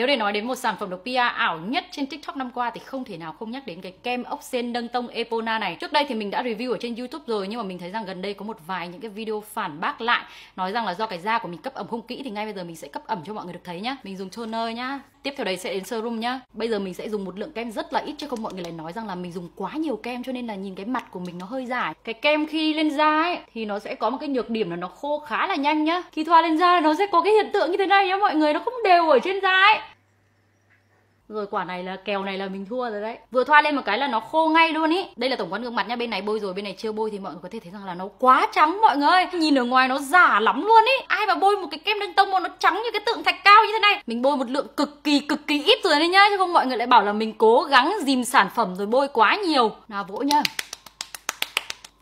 Nếu để nói đến một sản phẩm được PR ảo nhất trên TikTok năm qua thì không thể nào không nhắc đến cái kem ốc sen nâng tông Epona này. Trước đây thì mình đã review ở trên YouTube rồi nhưng mà mình thấy rằng gần đây có một vài những cái video phản bác lại nói rằng là do cái da của mình cấp ẩm không kỹ thì ngay bây giờ mình sẽ cấp ẩm cho mọi người được thấy nhá. Mình dùng toner nhá. Tiếp theo đấy sẽ đến serum nhá. Bây giờ mình sẽ dùng một lượng kem rất là ít chứ không mọi người lại nói rằng là mình dùng quá nhiều kem cho nên là nhìn cái mặt của mình nó hơi dài. Cái kem khi lên da ấy thì nó sẽ có một cái nhược điểm là nó khô khá là nhanh nhá. Khi thoa lên da nó sẽ có cái hiện tượng như thế này nhá mọi người, nó không đều ở trên da ấy rồi quả này là, kèo này là mình thua rồi đấy. Vừa thoa lên một cái là nó khô ngay luôn ý. Đây là tổng quan gương mặt nha, bên này bôi rồi, bên này chưa bôi thì mọi người có thể thấy rằng là nó quá trắng mọi người nhìn ở ngoài nó giả lắm luôn ý. Ai mà bôi một cái kem nâng tông mà nó trắng như cái tượng thạch cao như thế này? Mình bôi một lượng cực kỳ cực kỳ ít rồi đấy nhá, chứ không mọi người lại bảo là mình cố gắng dìm sản phẩm rồi bôi quá nhiều. Nào vỗ nhá.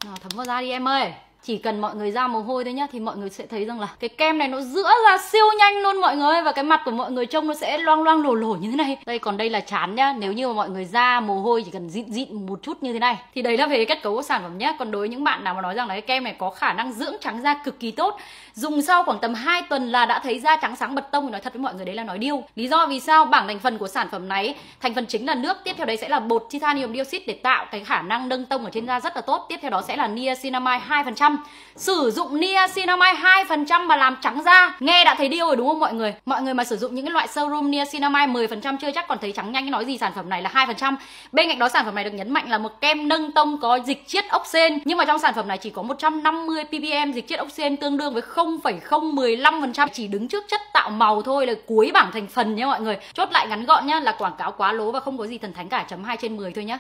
Nào thấm vào da đi em ơi chỉ cần mọi người ra mồ hôi thôi nhá, thì mọi người sẽ thấy rằng là cái kem này nó giữa ra siêu nhanh luôn mọi người và cái mặt của mọi người trông nó sẽ loang loang lổ lổ như thế này. Đây, còn đây là chán nhá, nếu như mà mọi người ra mồ hôi chỉ cần dịn dịn một chút như thế này, thì đấy là về kết cấu của sản phẩm nhá. Còn đối với những bạn nào mà nói rằng là cái kem này có khả năng dưỡng trắng da cực kỳ tốt, dùng sau khoảng tầm 2 tuần là đã thấy da trắng sáng bật tông thì nói thật với mọi người đấy là nói điêu. Lý do vì sao bảng thành phần của sản phẩm này, thành phần chính là nước, tiếp theo đấy sẽ là bột titanium dioxide để tạo cái khả năng nâng tông ở trên da rất là tốt, tiếp theo đó sẽ là niacinamide 2% sử dụng niacinamide 2% mà làm trắng da. Nghe đã thấy điêu rồi đúng không mọi người? Mọi người mà sử dụng những cái loại serum niacinamide 10% chưa chắc còn thấy trắng nhanh. Nói gì sản phẩm này là 2% bên cạnh đó sản phẩm này được nhấn mạnh là một kem nâng tông có dịch chiết ốc sen nhưng mà trong sản phẩm này chỉ có 150 ppm dịch chiết ốc sen tương đương với 0,015% chỉ đứng trước chất tạo màu thôi là cuối bảng thành phần nhé mọi người. Chốt lại ngắn gọn nhá là quảng cáo quá lố và không có gì thần thánh cả. Chấm 2 trên 10 thôi nhá.